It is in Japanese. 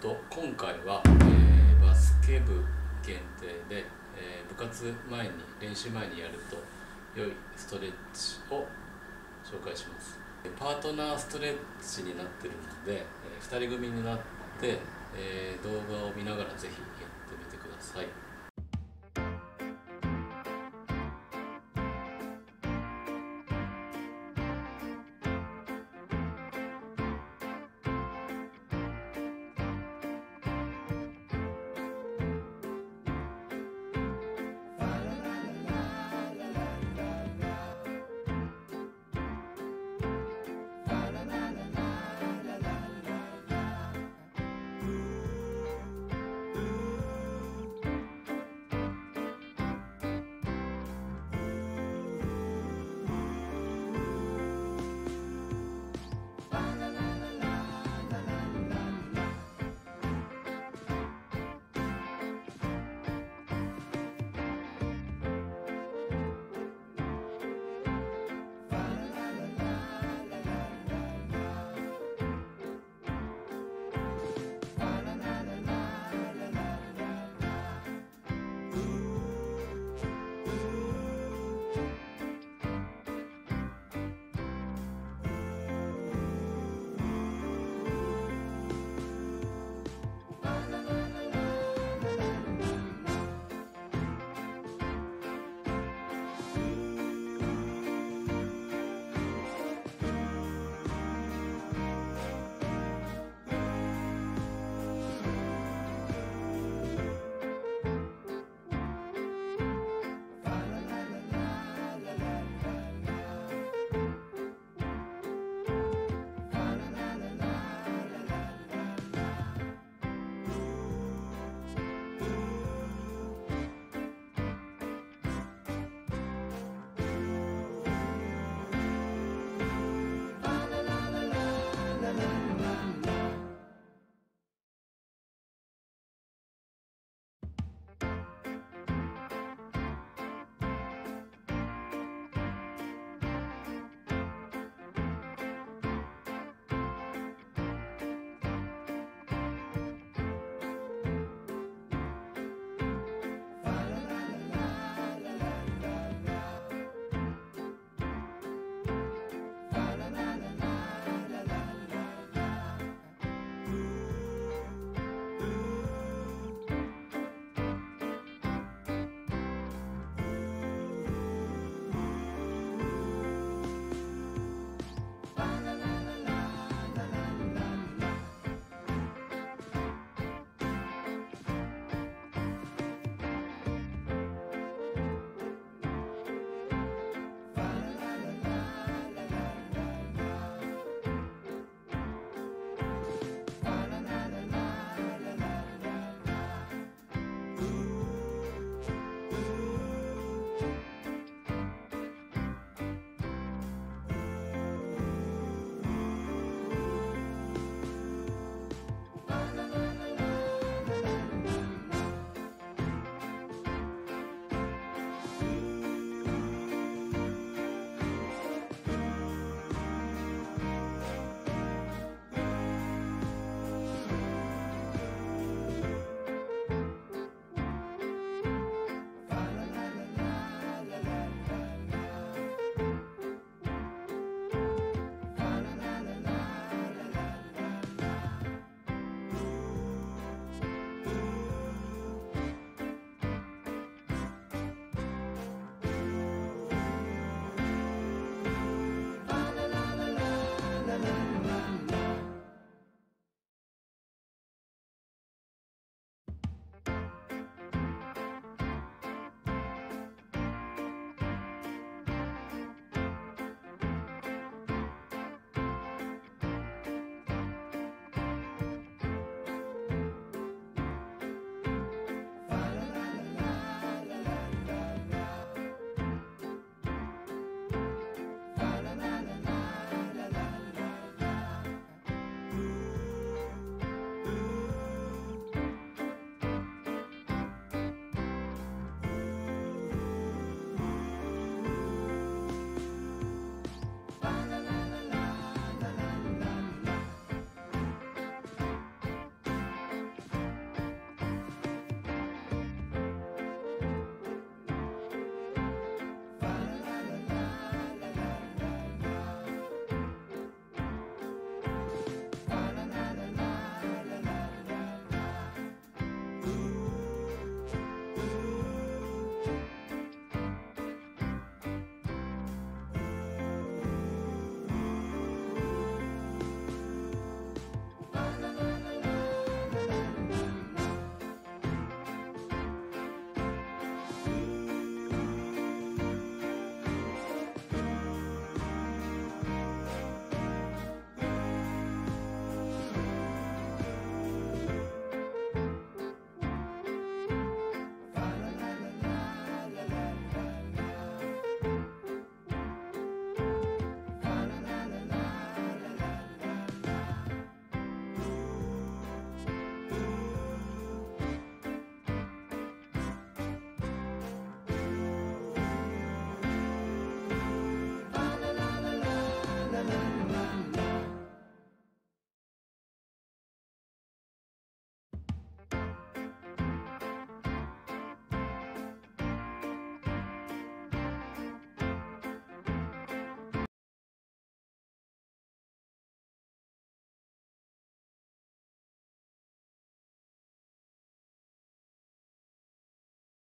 と今回は、えーバスケ部限定で、えー部活前に練習前にやると良いストレッチを紹介します。パートナーストレッチになってるので、え2人組になって、え動画を見ながら是非やってみてください。